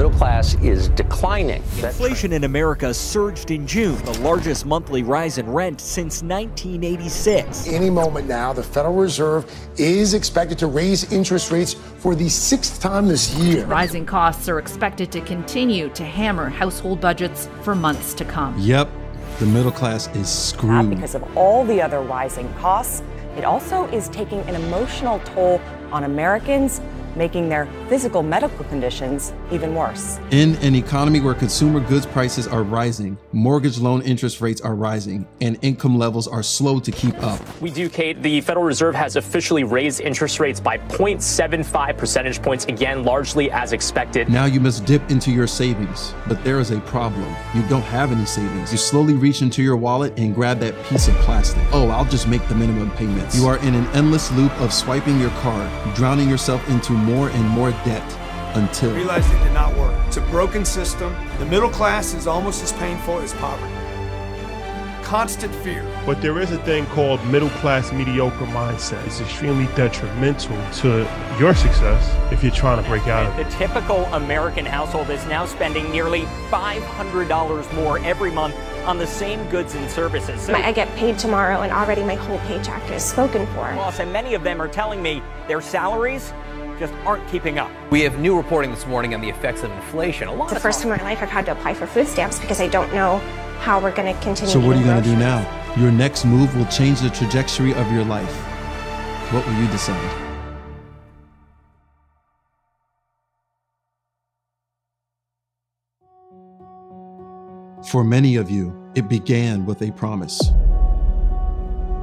middle class is declining. Inflation in America surged in June, the largest monthly rise in rent since 1986. Any moment now, the Federal Reserve is expected to raise interest rates for the sixth time this year. Rising costs are expected to continue to hammer household budgets for months to come. Yep, the middle class is screwed. Because of all the other rising costs, it also is taking an emotional toll on Americans making their physical medical conditions even worse. In an economy where consumer goods prices are rising, mortgage loan interest rates are rising, and income levels are slow to keep up. We do, Kate. The Federal Reserve has officially raised interest rates by 0.75 percentage points, again, largely as expected. Now you must dip into your savings, but there is a problem. You don't have any savings. You slowly reach into your wallet and grab that piece of plastic. Oh, I'll just make the minimum payments. You are in an endless loop of swiping your card, drowning yourself into more and more debt until realized it did not work. It's a broken system. The middle class is almost as painful as poverty. Constant fear. But there is a thing called middle class mediocre mindset. It's extremely detrimental to your success if you're trying to break out of it. The typical American household is now spending nearly $500 more every month on the same goods and services. So I get paid tomorrow and already my whole paycheck is spoken for. Plus, and many of them are telling me their salaries just aren't keeping up. We have new reporting this morning on the effects of inflation. A lot it's the first time in my life I've had to apply for food stamps because I don't know how we're going to continue. So what are you going to do now? Your next move will change the trajectory of your life. What will you decide? For many of you, it began with a promise.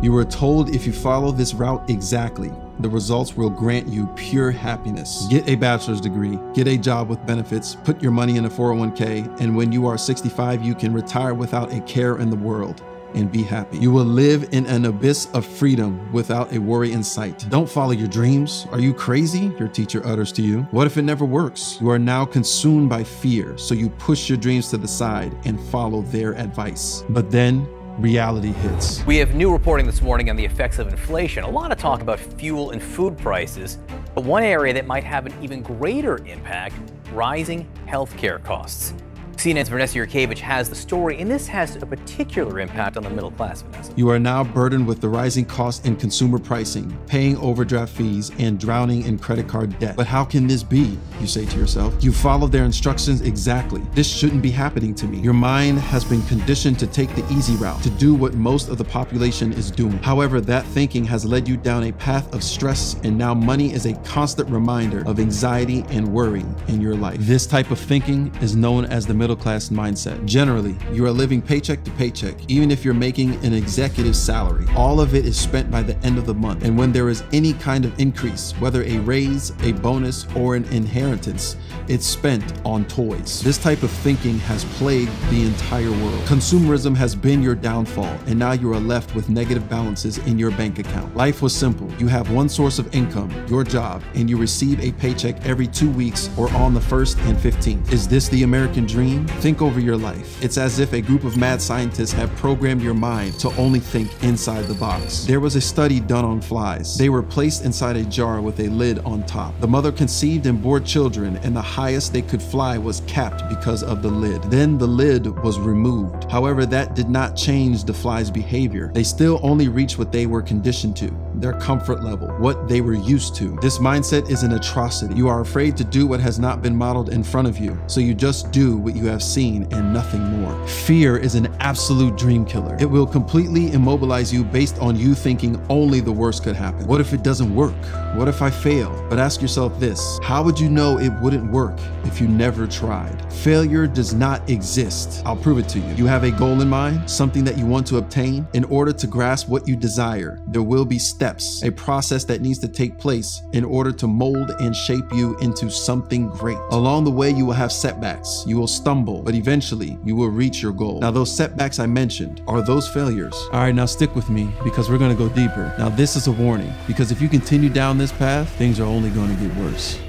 You were told if you follow this route exactly, the results will grant you pure happiness. Get a bachelor's degree, get a job with benefits, put your money in a 401k, and when you are 65, you can retire without a care in the world and be happy. You will live in an abyss of freedom without a worry in sight. Don't follow your dreams. Are you crazy? Your teacher utters to you. What if it never works? You are now consumed by fear, so you push your dreams to the side and follow their advice. But then reality hits. We have new reporting this morning on the effects of inflation. A lot of talk about fuel and food prices, but one area that might have an even greater impact rising healthcare costs. CNN's Vanessa Yurkevich has the story, and this has a particular impact on the middle class, Vanessa. You are now burdened with the rising cost in consumer pricing, paying overdraft fees, and drowning in credit card debt. But how can this be? You say to yourself. You follow their instructions exactly. This shouldn't be happening to me. Your mind has been conditioned to take the easy route, to do what most of the population is doing. However, that thinking has led you down a path of stress, and now money is a constant reminder of anxiety and worry in your life. This type of thinking is known as the middle middle class mindset. Generally, you are living paycheck to paycheck, even if you're making an executive salary. All of it is spent by the end of the month. And when there is any kind of increase, whether a raise, a bonus, or an inheritance, it's spent on toys. This type of thinking has plagued the entire world. Consumerism has been your downfall, and now you are left with negative balances in your bank account. Life was simple. You have one source of income, your job, and you receive a paycheck every two weeks or on the 1st and 15th. Is this the American dream? Think over your life. It's as if a group of mad scientists have programmed your mind to only think inside the box. There was a study done on flies. They were placed inside a jar with a lid on top. The mother conceived and bore children, and the highest they could fly was capped because of the lid. Then the lid was removed. However, that did not change the fly's behavior. They still only reached what they were conditioned to, their comfort level, what they were used to. This mindset is an atrocity. You are afraid to do what has not been modeled in front of you, so you just do what you have seen and nothing more. Fear is an absolute dream killer. It will completely immobilize you based on you thinking only the worst could happen. What if it doesn't work? What if I fail? But ask yourself this how would you know it wouldn't work if you never tried? Failure does not exist. I'll prove it to you. You have a goal in mind, something that you want to obtain. In order to grasp what you desire, there will be steps, a process that needs to take place in order to mold and shape you into something great. Along the way, you will have setbacks. You will stumble stumble, but eventually you will reach your goal. Now, those setbacks I mentioned are those failures. All right, now stick with me because we're going to go deeper. Now, this is a warning because if you continue down this path, things are only going to get worse.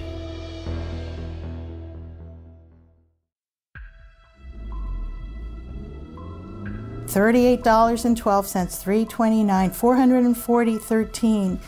$38.12, 329 440 13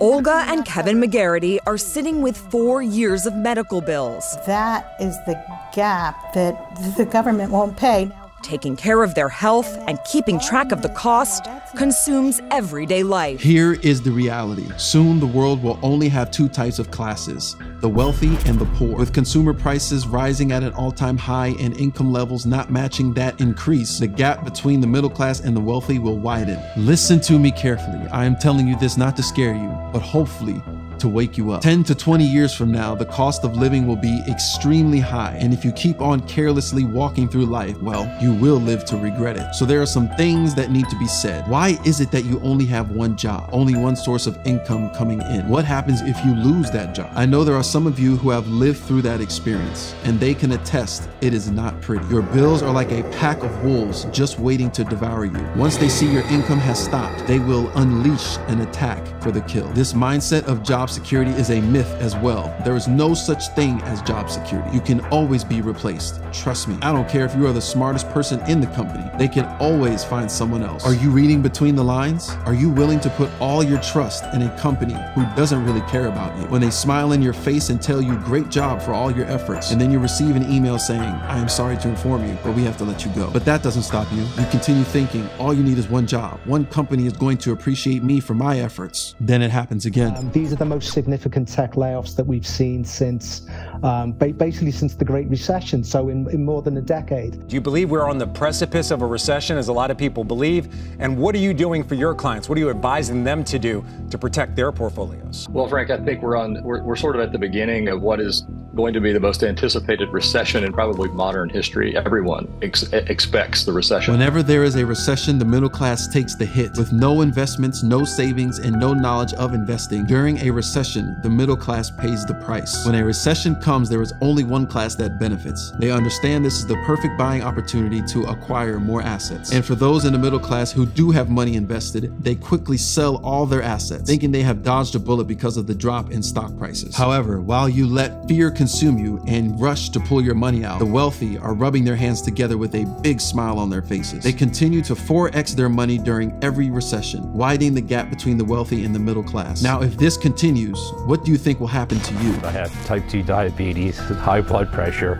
Olga and Kevin McGarity are sitting with four years of medical bills. That is the gap that the government won't pay. Taking care of their health and keeping track of the cost consumes everyday life. Here is the reality. Soon the world will only have two types of classes the wealthy and the poor. With consumer prices rising at an all time high and income levels not matching that increase, the gap between the middle class and the wealthy will widen. Listen to me carefully. I am telling you this not to scare you, but hopefully to wake you up. 10 to 20 years from now, the cost of living will be extremely high. And if you keep on carelessly walking through life, well, you will live to regret it. So there are some things that need to be said. Why is it that you only have one job, only one source of income coming in? What happens if you lose that job? I know there are some of you who have lived through that experience, and they can attest it is not pretty. Your bills are like a pack of wolves just waiting to devour you. Once they see your income has stopped, they will unleash an attack for the kill. This mindset of job security is a myth as well. There is no such thing as job security. You can always be replaced. Trust me. I don't care if you are the smartest person in the company, they can always find someone else. Are you reading between the lines? Are you willing to put all your trust in a company who doesn't really care about you? When they smile in your face and tell you great job for all your efforts, and then you receive an email saying, I am sorry to inform you, but we have to let you go. But that doesn't stop you. You continue thinking all you need is one job. One company is going to appreciate me for my efforts. Then it happens again. Um, these are the most significant tech layoffs that we've seen since um, basically since the Great Recession, so in, in more than a decade. Do you believe we're on the precipice of a recession, as a lot of people believe? And what are you doing for your clients? What are you advising them to do to protect their portfolios? Well, Frank, I think we're on we're, we're sort of at the beginning of what is going to be the most anticipated recession in probably modern history. Everyone ex- expects the recession. Whenever there is a recession, the middle class takes the hit. With no investments, no savings, and no knowledge of investing, during a recession, the middle class pays the price. When a recession comes, there is only one class that benefits. They understand this is the perfect buying opportunity to acquire more assets. And for those in the middle class who do have money invested, they quickly sell all their assets, thinking they have dodged a bullet because of the drop in stock prices. However, while you let fear consume you and rush to pull your money out, the wealthy are rubbing their hands together with a big smile on their faces. They continue to 4x their money during every recession, widening the gap between the wealthy and the middle class. Now, if this continues, what do you think will happen to you? I have type 2 diabetes, high blood pressure,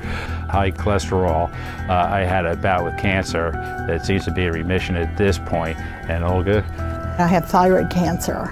high cholesterol. Uh, I had a bout with cancer that seems to be a remission at this point. And Olga? I have thyroid cancer,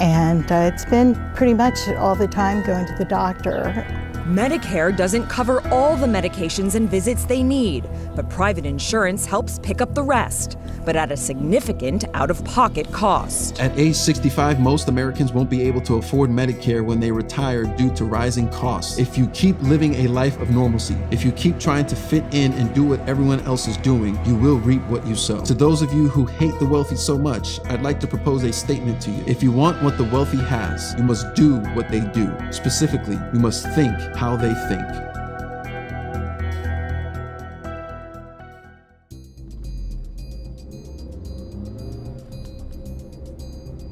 and uh, it's been pretty much all the time going to the doctor. Medicare doesn't cover all the medications and visits they need, but private insurance helps pick up the rest, but at a significant out of pocket cost. At age 65, most Americans won't be able to afford Medicare when they retire due to rising costs. If you keep living a life of normalcy, if you keep trying to fit in and do what everyone else is doing, you will reap what you sow. To those of you who hate the wealthy so much, I'd like to propose a statement to you. If you want what the wealthy has, you must do what they do. Specifically, you must think how they think.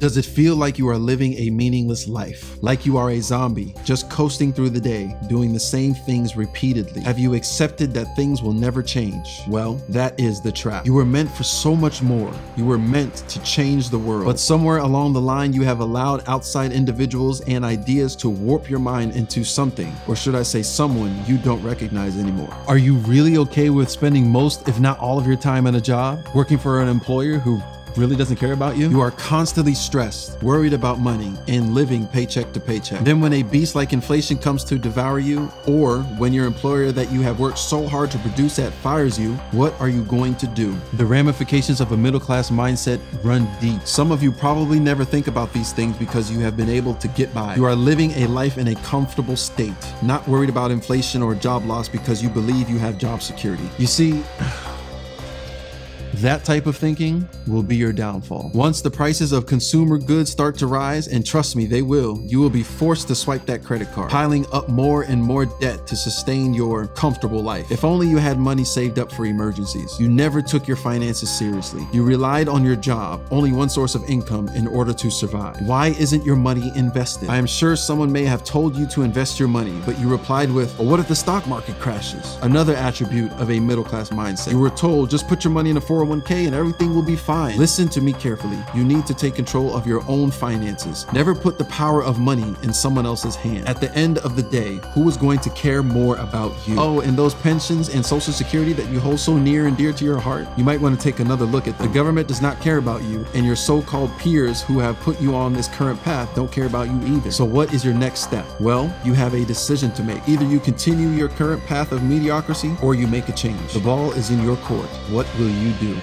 Does it feel like you are living a meaningless life? Like you are a zombie, just coasting through the day, doing the same things repeatedly? Have you accepted that things will never change? Well, that is the trap. You were meant for so much more. You were meant to change the world. But somewhere along the line, you have allowed outside individuals and ideas to warp your mind into something, or should I say someone you don't recognize anymore. Are you really okay with spending most, if not all of your time in a job, working for an employer who really doesn't care about you? You are constantly stressed, worried about money, and living paycheck to paycheck. Then when a beast like inflation comes to devour you, or when your employer that you have worked so hard to produce at fires you, what are you going to do? The ramifications of a middle class mindset run deep. Some of you probably never think about these things because you have been able to get by. You are living a life in a comfortable state, not worried about inflation or job loss because you believe you have job security. You see, that type of thinking will be your downfall. Once the prices of consumer goods start to rise, and trust me, they will, you will be forced to swipe that credit card, piling up more and more debt to sustain your comfortable life. If only you had money saved up for emergencies. You never took your finances seriously. You relied on your job, only one source of income, in order to survive. Why isn't your money invested? I am sure someone may have told you to invest your money, but you replied with, well, what if the stock market crashes? Another attribute of a middle class mindset. You were told, just put your money in a 401 401k and everything will be fine. Listen to me carefully. You need to take control of your own finances. Never put the power of money in someone else's hand. At the end of the day, who is going to care more about you? Oh, and those pensions and social security that you hold so near and dear to your heart, you might want to take another look at them. The government does not care about you, and your so-called peers who have put you on this current path don't care about you either. So what is your next step? Well, you have a decision to make. Either you continue your current path of mediocrity or you make a change. The ball is in your court. What will you do?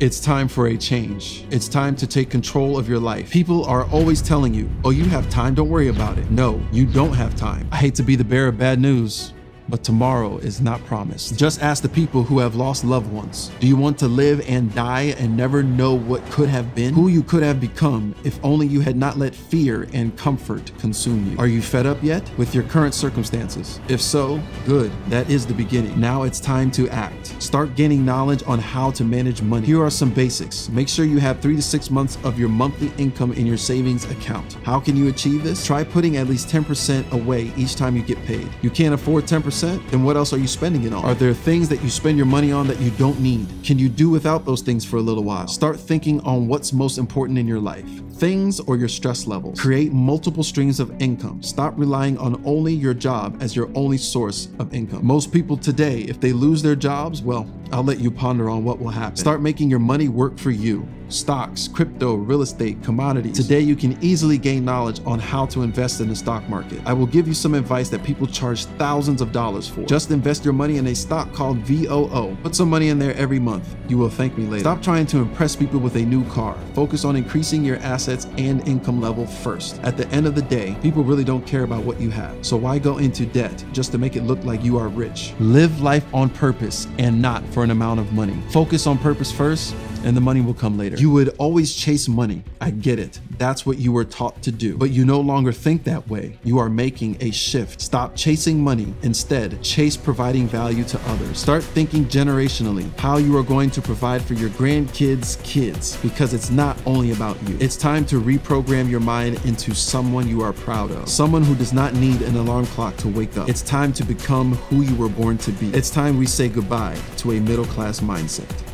It's time for a change. It's time to take control of your life. People are always telling you, oh, you have time, don't worry about it. No, you don't have time. I hate to be the bearer of bad news, but tomorrow is not promised. Just ask the people who have lost loved ones. Do you want to live and die and never know what could have been? Who you could have become if only you had not let fear and comfort consume you? Are you fed up yet with your current circumstances? If so, good. That is the beginning. Now it's time to act. Start gaining knowledge on how to manage money. Here are some basics. Make sure you have three to six months of your monthly income in your savings account. How can you achieve this? Try putting at least 10% away each time you get paid. You can't afford 10%? Then what else are you spending it on? Are there things that you spend your money on that you don't need? Can you do without those things for a little while? Start thinking on what's most important in your life things or your stress levels. Create multiple streams of income. Stop relying on only your job as your only source of income. Most people today, if they lose their jobs, well, I'll let you ponder on what will happen. Start making your money work for you. Stocks, crypto, real estate, commodities. Today, you can easily gain knowledge on how to invest in the stock market. I will give you some advice that people charge thousands of dollars for. Just invest your money in a stock called VOO. Put some money in there every month. You will thank me later. Stop trying to impress people with a new car. Focus on increasing your assets and income level first. At the end of the day, people really don't care about what you have. So why go into debt just to make it look like you are rich? Live life on purpose and not for an amount of money. Focus on purpose first and the money will come later. You would always chase money. I get it. That's what you were taught to do. But you no longer think that way. You are making a shift. Stop chasing money. Instead, chase providing value to others. Start thinking generationally how you are going to provide for your grandkids' kids because it's not only about you. It's time to reprogram your mind into someone you are proud of, someone who does not need an alarm clock to wake up. It's time to become who you were born to be. It's time we say goodbye to a middle class mindset.